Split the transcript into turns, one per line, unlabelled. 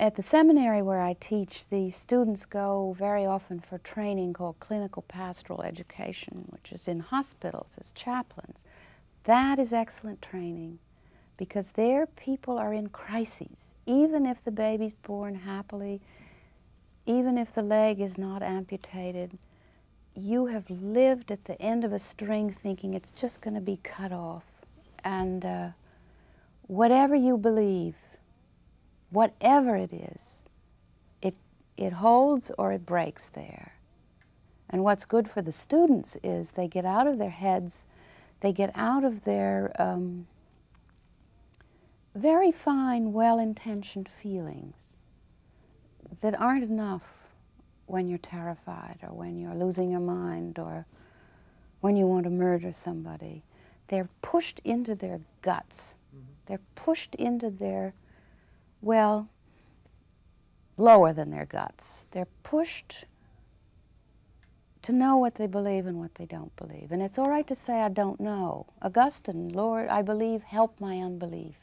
at the seminary where I teach, the students go very often for training called clinical pastoral education, which is in hospitals as chaplains. That is excellent training because there people are in crises. Even if the baby's born happily, even if the leg is not amputated, you have lived at the end of a string thinking it's just going to be cut off. And uh, whatever you believe, whatever it is, it, it holds or it breaks there. And what's good for the students is they get out of their heads, they get out of their um, very fine, well-intentioned feelings that aren't enough when you're terrified or when you're losing your mind or when you want to murder somebody. They're pushed into their guts. Mm -hmm. They're pushed into their well, lower than their guts. They're pushed to know what they believe and what they don't believe. And it's all right to say, I don't know. Augustine, Lord, I believe, help my unbelief.